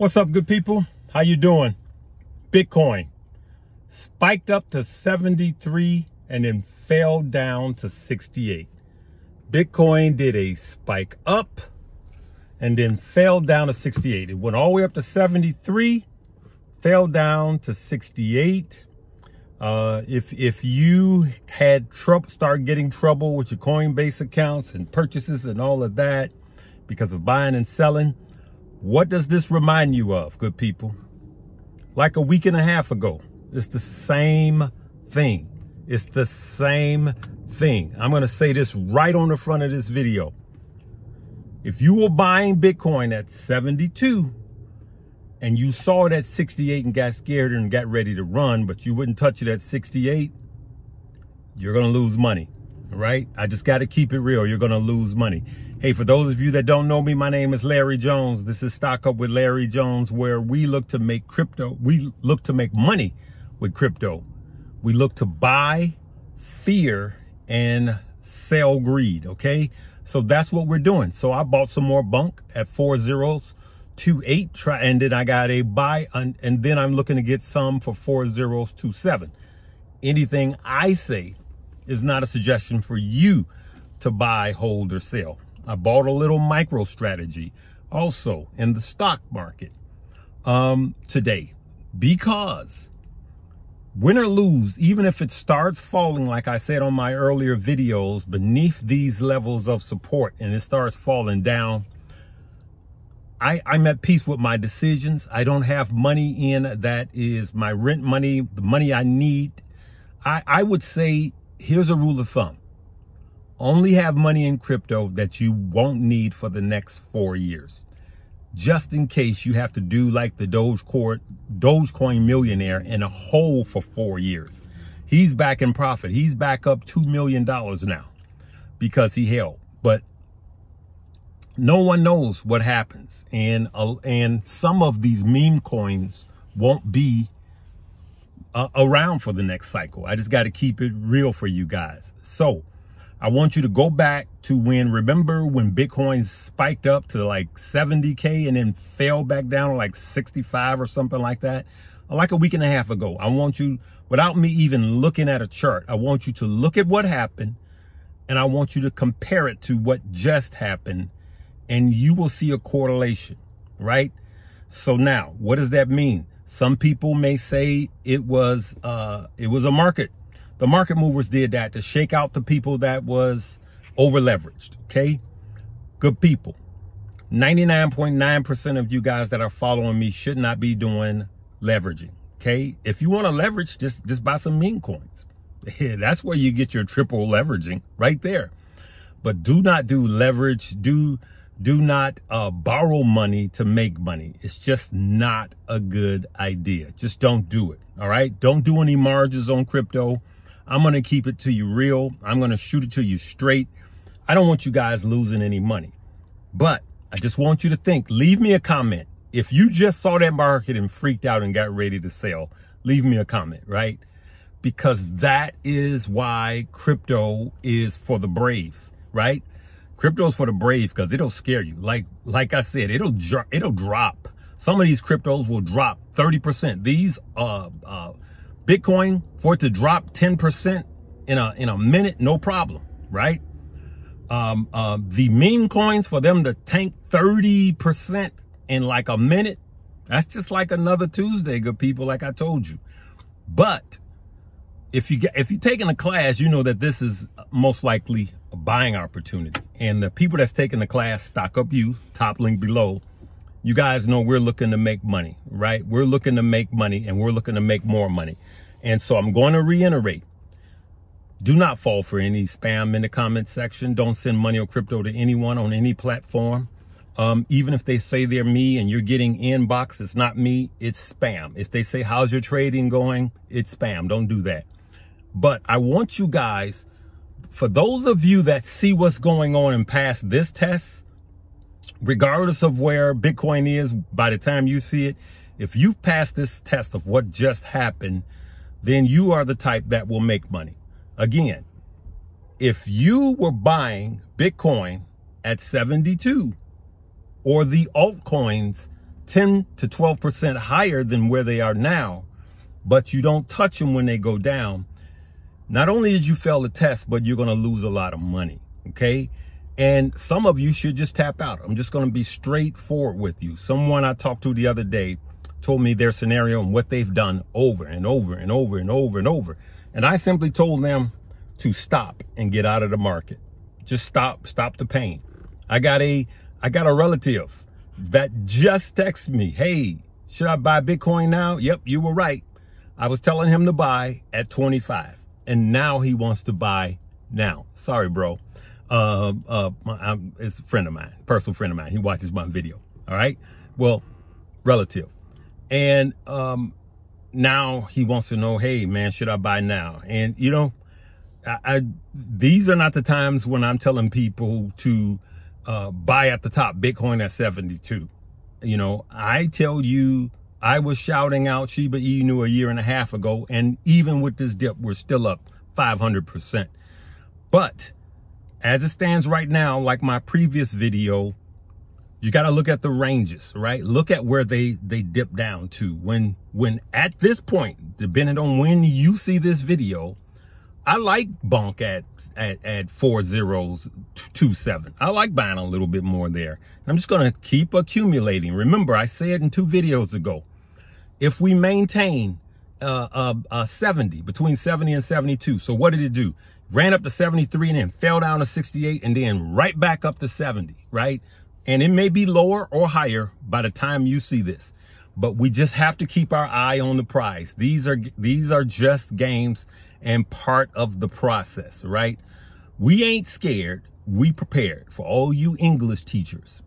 What's up, good people? How you doing? Bitcoin spiked up to 73 and then fell down to 68. Bitcoin did a spike up and then fell down to 68. It went all the way up to 73, fell down to 68. Uh, if if you had trouble, start getting trouble with your Coinbase accounts and purchases and all of that because of buying and selling, what does this remind you of, good people? Like a week and a half ago, it's the same thing. It's the same thing. I'm going to say this right on the front of this video. If you were buying Bitcoin at 72 and you saw it at 68 and got scared and got ready to run, but you wouldn't touch it at 68, you're going to lose money, right? I just got to keep it real. You're going to lose money. Hey, for those of you that don't know me, my name is Larry Jones. This is Stock Up with Larry Jones, where we look to make crypto, we look to make money with crypto. We look to buy fear and sell greed, okay? So that's what we're doing. So I bought some more Bonk at four zeros, two eight, try, and then I got a buy, and, and then I'm looking to get some for four zeros, two seven. Anything I say is not a suggestion for you to buy, hold, or sell. I bought a little MicroStrategy also in the stock market um, today because win or lose, even if it starts falling, like I said on my earlier videos, beneath these levels of support and it starts falling down, I, I'm at peace with my decisions. I don't have money in that is my rent money, the money I need. I, I would say, here's a rule of thumb only have money in crypto that you won't need for the next four years. Just in case you have to do like the Dogecoin, Dogecoin millionaire in a hole for four years. He's back in profit. He's back up $2 million now because he held. But no one knows what happens. And, uh, and some of these meme coins won't be uh, around for the next cycle. I just got to keep it real for you guys. So I want you to go back to when, remember when Bitcoin spiked up to like 70K and then fell back down to like 65 or something like that? Like a week and a half ago. I want you, without me even looking at a chart, I want you to look at what happened and I want you to compare it to what just happened and you will see a correlation, right? So now, what does that mean? Some people may say it was, uh, it was a market the market movers did that to shake out the people that was over leveraged. Okay. Good people. 99.9% of you guys that are following me should not be doing leveraging. Okay. If you want to leverage, just, just buy some meme coins. That's where you get your triple leveraging right there. But do not do leverage. Do, do not uh, borrow money to make money. It's just not a good idea. Just don't do it. All right. Don't do any margins on crypto. I'm going to keep it to you real. I'm going to shoot it to you straight. I don't want you guys losing any money. But I just want you to think, leave me a comment. If you just saw that market and freaked out and got ready to sell, leave me a comment, right? Because that is why crypto is for the brave, right? Crypto's for the brave because it'll scare you. Like, like I said, it'll, it'll drop. Some of these cryptos will drop 30%. These, uh, uh, Bitcoin for it to drop 10% in a in a minute, no problem, right? Um, uh, the meme coins for them to tank 30% in like a minute, that's just like another Tuesday, good people, like I told you. But if you get if you're taking a class, you know that this is most likely a buying opportunity. And the people that's taking the class, Stock Up U, top link below, you guys know we're looking to make money, right? We're looking to make money and we're looking to make more money. And so I'm going to reiterate. Do not fall for any spam in the comment section. Don't send money or crypto to anyone on any platform. Um, even if they say they're me and you're getting inbox, it's not me, it's spam. If they say, how's your trading going? It's spam. Don't do that. But I want you guys, for those of you that see what's going on and pass this test, regardless of where Bitcoin is by the time you see it, if you pass this test of what just happened, then you are the type that will make money. Again, if you were buying Bitcoin at 72 or the altcoins 10 to 12% higher than where they are now, but you don't touch them when they go down, not only did you fail the test, but you're going to lose a lot of money. Okay. And some of you should just tap out. I'm just going to be straightforward with you. Someone I talked to the other day told me their scenario and what they've done over and over and over and over and over. And I simply told them to stop and get out of the market. Just stop, stop the pain. I got a, I got a relative that just texted me, Hey, should I buy Bitcoin now? Yep, you were right. I was telling him to buy at 25 and now he wants to buy now. Sorry, bro. Uh, uh, my, I'm, it's a friend of mine, personal friend of mine. He watches my video. All right. Well, relative. And, um, now he wants to know, Hey man, should I buy now? And you know, I, I these are not the times when I'm telling people to, uh, buy at the top Bitcoin at 72. You know, I tell you, I was shouting out Shiba Inu a year and a half ago. And even with this dip, we're still up 500%. But as it stands right now, like my previous video, you got to look at the ranges, right? Look at where they, they dip down to when, when at this point, depending on when you see this video, I like Bonk at, at, at four zeros, two seven. I like buying a little bit more there. I'm just to keep accumulating. Remember, I said in two videos ago, if we maintain uh, uh, uh, 70, between 70 and 72. So what did it do? Ran up to 73 and then fell down to 68 and then right back up to 70, right? And it may be lower or higher by the time you see this, but we just have to keep our eye on the prize. These are, these are just games and part of the process, right? We ain't scared. We prepared for all you English teachers.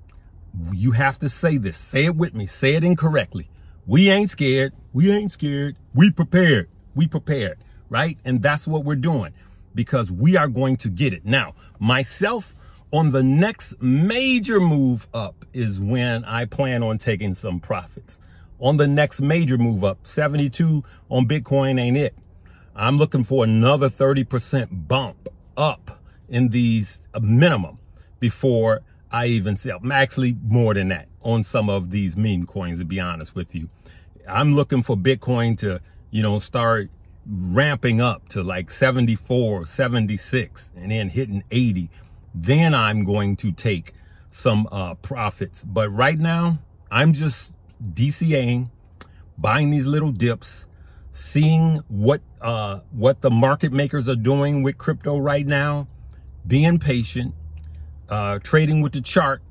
You have to say this. Say it with me. Say it incorrectly. We ain't scared. We ain't scared. We prepared. We prepared, right? And that's what we're doing because we are going to get it. Now, myself on the next major move up is when I plan on taking some profits. On the next major move up, 72 on Bitcoin ain't it. I'm looking for another 30% bump up in these minimum before I even sell. Actually, more than that on some of these meme coins, to be honest with you. I'm looking for Bitcoin to, you know, start ramping up to like 74, 76, and then hitting 80. Then I'm going to take some uh, profits. But right now, I'm just DCAing, buying these little dips, seeing what uh, what the market makers are doing with crypto right now, being patient, uh, trading with the chart,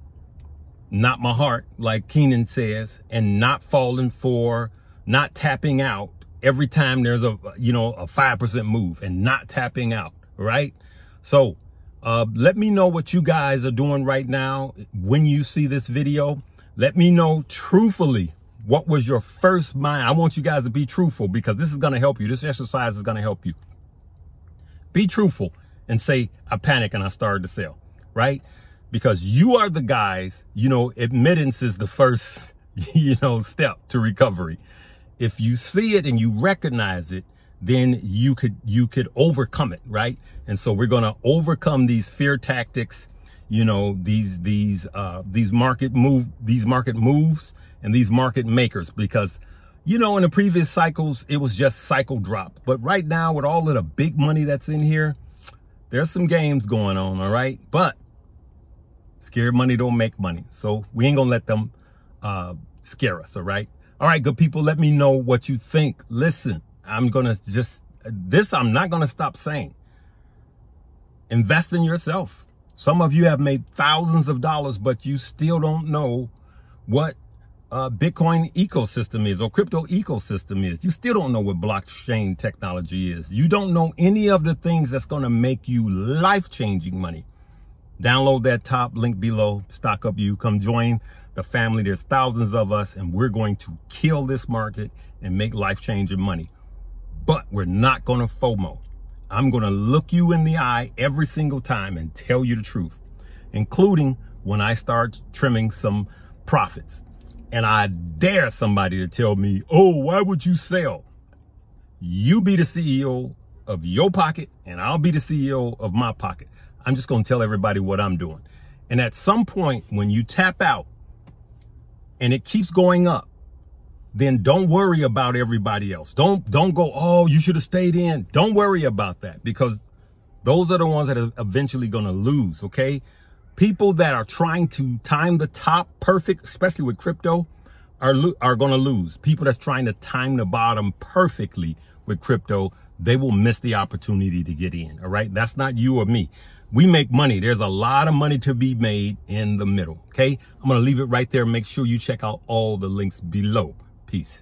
not my heart, like Keenan says, and not falling for, not tapping out every time there's a, you know, a 5% move and not tapping out, right? So, uh, let me know what you guys are doing right now when you see this video. Let me know truthfully what was your first mind. I want you guys to be truthful because this is going to help you. This exercise is going to help you. Be truthful and say, I panic and I started to sell right? Because you are the guys, you know, admittance is the first, you know, step to recovery. If you see it and you recognize it, then you could, you could overcome it, right? And so we're going to overcome these fear tactics, you know, these, these, uh, these market move, these market moves and these market makers because you know, in the previous cycles, it was just cycle drop. But right now, with all of the big money that's in here, there's some games going on, all right? But Scared money don't make money. So we ain't gonna let them uh, scare us, all right? All right, good people, let me know what you think. Listen, I'm gonna just, this I'm not gonna stop saying. Invest in yourself. Some of you have made thousands of dollars, but you still don't know what uh, Bitcoin ecosystem is or crypto ecosystem is. You still don't know what blockchain technology is. You don't know any of the things that's going to make you life changing money. Download that top link below, Stock Up U, come join the family. There's thousands of us and we're going to kill this market and make life changing money. But we're not going to FOMO. I'm going to look you in the eye every single time and tell you the truth, including when I start trimming some profits. And I dare somebody to tell me, oh, why would you sell? You be the CEO of your pocket and I'll be the CEO of my pocket. I'm just going to tell everybody what I'm doing. And at some point, when you tap out and it keeps going up, then don't worry about everybody else. Don't don't go, "Oh, you should have stayed in." Don't worry about that because those are the ones that are eventually going to lose, okay? People that are trying to time the top perfect, especially with crypto, are are going to lose. People that's trying to time the bottom perfectly with crypto, they will miss the opportunity to get in, all right? That's not you or me. We make money. There's a lot of money to be made in the middle, okay? I'm going to leave it right there. Make sure you check out all the links below. Peace.